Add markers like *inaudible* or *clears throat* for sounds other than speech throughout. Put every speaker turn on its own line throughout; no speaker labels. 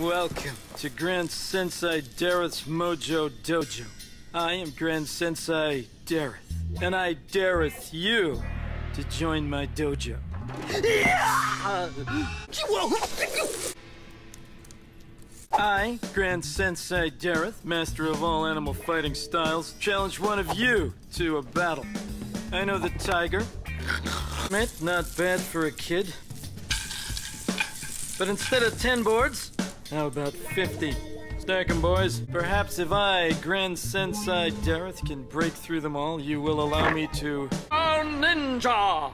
Welcome to Grand Sensei Dareth's Mojo Dojo. I am Grand Sensei Dareth, and I dareth you to join my dojo. I, Grand Sensei Dareth, master of all animal fighting styles, challenge one of you to a battle. I know the tiger. Not bad for a kid. But instead of 10 boards, how about 50? Stack 'em, boys. Perhaps if I, Grand Sensei Dareth, can break through them all, you will allow me to... Oh, ninja!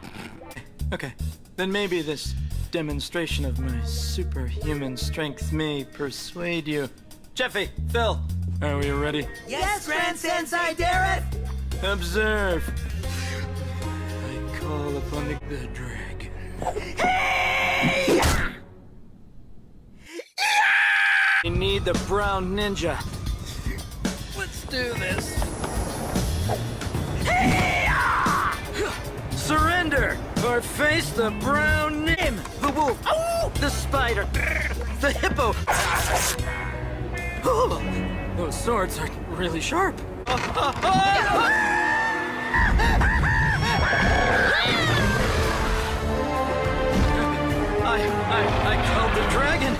Okay, then maybe this demonstration of my superhuman strength may persuade you. Jeffy, Phil, are we ready?
Yes, Grand Sensei Dareth!
Observe. I call upon the, the dragon. I need the brown ninja. Let's do this. Surrender or face the brown nim, the wolf, the spider, the hippo. Oh, those swords are really sharp. I, I, I called the dragon.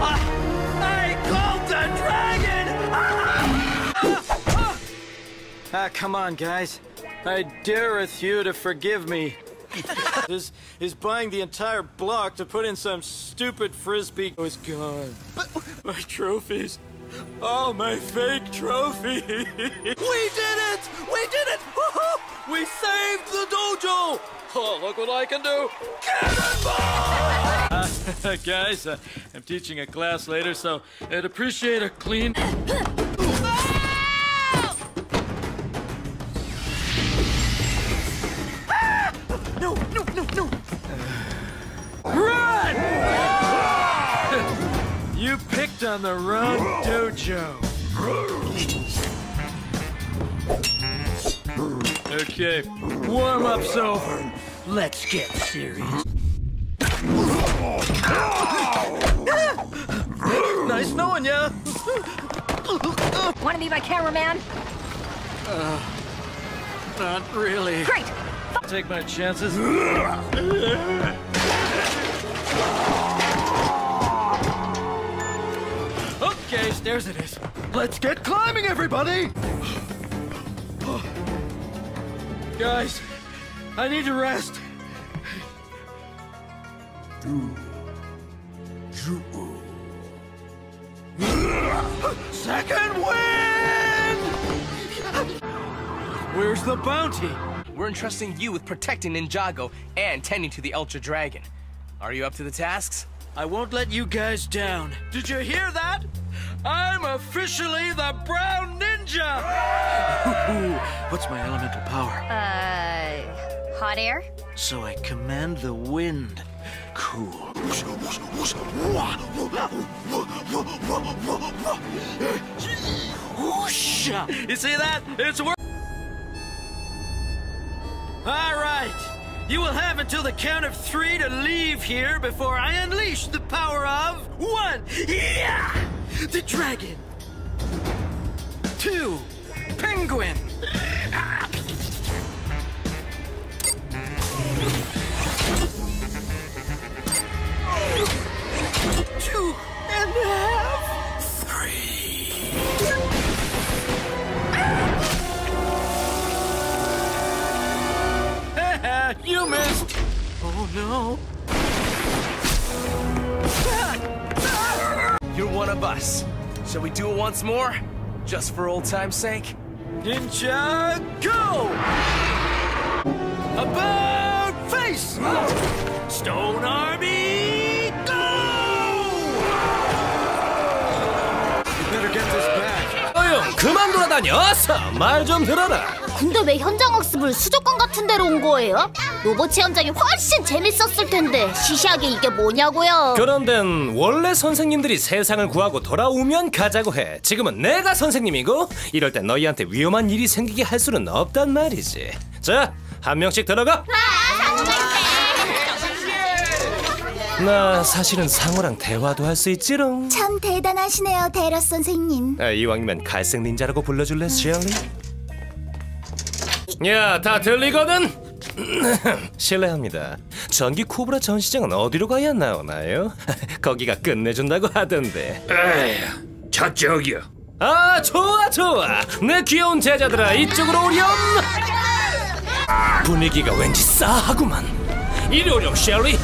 I ah, come on, guys. I dareth you to forgive me. is is buying the entire block to put in some stupid frisbee was gone. My trophies. All my fake trophies. we did it! We did it! We saved the dojo! Oh, look what I can do! Cannonball! Uh, *laughs* guys, uh, I'm teaching a class later, so I'd appreciate a clean. *laughs* on the wrong dojo. Okay, warm up's over. Let's get serious. *laughs* nice knowing ya.
Want to be my cameraman?
Uh, not really.
Great!
Take my chances. *laughs* okay, stairs it is. Let's get climbing, everybody! Guys, I need to rest. Oh. Second wind! Where's the bounty?
We're entrusting you with protecting Ninjago and tending to the Ultra Dragon. Are you up to the tasks?
I won't let you guys down. Did you hear that? I'm officially the Brown Ninja! What's my elemental power?
Uh, hot air?
So I command the wind. Cool. You see that? It's work. All right. You will have until the count of three to leave here before I unleash the power of one. Yeah! The dragon. Two. Penguin. Two and a half. Three. *laughs* you missed. Oh no.
You're one of us. Shall we do it once more? Just for old time's sake?
Ninja, go!
녀 어서 말좀 들어라.
근데 왜 현장 학습을 수족관 같은 데로 온 거예요? 로봇 체험장이 훨씬 재밌었을 텐데 시시하게 이게 뭐냐고요?
그런 데는 원래 선생님들이 세상을 구하고 돌아오면 가자고 해. 지금은 내가 선생님이고 이럴 땐 너희한테 위험한 일이 생기게 할 수는 없단 말이지. 자 한 명씩 들어가 나 사실은 상어랑 대화도 할 수 있지롱.
참 대단하시네요, 데럿 선생님.
아, 이왕이면 갈색 닌자라고 불러줄래, 셜리? 야, 다 들리거든? *clears throat* 실례합니다. 전기 코브라 전시장은 어디로 가야 나오나요? *laughs* 거기가 끝내준다고 하던데.
에휴, 저쪽이요.
아, 좋아, 좋아. 내 귀여운 제자들아, 이쪽으로 오렴. 분위기가 왠지 싸하구만. 이리 오렴, 셜리.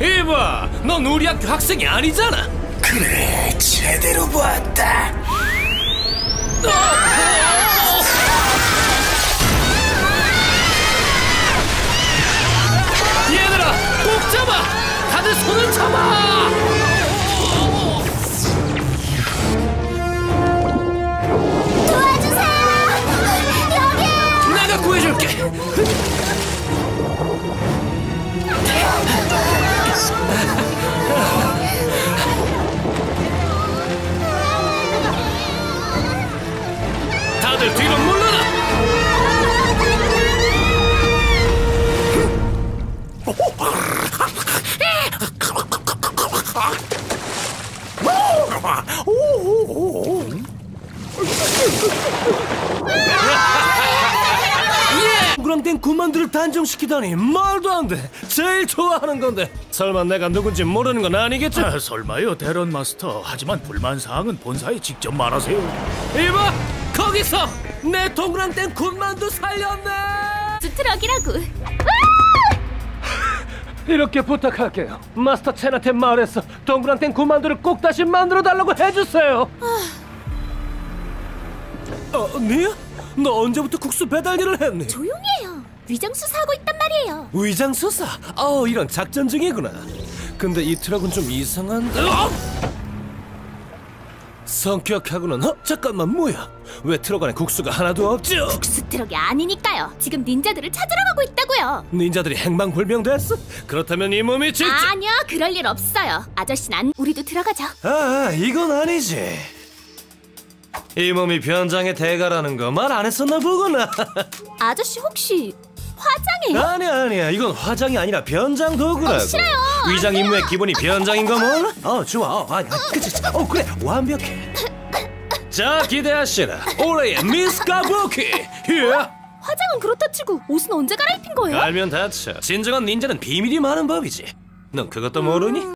이봐, 넌 우리 학교 학생이 아니잖아.
그래, 제대로 보았다.
다들 뒤로 물러나. 동그랑땡 구만두를 단종시키다니 말도 안 돼. 제일 좋아하는 건데. 설마 내가 누군지 모르는 건 아니겠지?
아, 설마요, 대런 마스터. 하지만 불만 사항은 본사에 직접 말하세요.
이봐, 거기서 내 동그랑땡 군만두 살렸네.
트럭이라고.
이렇게 부탁할게요. 마스터 첸한테 말해서 동그랑땡 군만두를 꼭 다시 만들어 달라고 해주세요. 어, 니야? 너 언제부터 국수 배달 일을 했니?
조용히 해요. 위장 수사하고 있단 말이에요.
위장 수사? 어, 이런 작전 중이구나. 근데 이 트럭은 좀 이상한데. 어? 성격하고는 어? 잠깐만 뭐야? 왜 트럭 안에 국수가 하나도 없죠?
국수 트럭이 아니니까요. 지금 닌자들을 찾으러 가고 있다고요.
닌자들이 행방불명됐어? 그렇다면 이 몸이 진짜
아니요, 그럴 일 없어요. 아저씨는 안, 우리도 들어가죠.
아, 이건 아니지. 이 몸이 변장의 대가라는 거 말 안 했었나 보구나. *laughs*
아저씨 혹시 화장해요?
아니야, 아니야. 이건 화장이 아니라 변장 도구라고.
어, 싫어요.
위장
안
임무의 기본이 변장인 거 몰라? 어, 좋아. 어, 아니, 아니, 그치. 어, 그래. 완벽해. 자, 기대하시라. 올해의 미스 가부키. 예.
화장은 그렇다 치고 옷은 언제 갈아입힌 거예요?
알면 다쳐. 진정한 닌자는 비밀이 많은 법이지. 넌 그것도 모르니?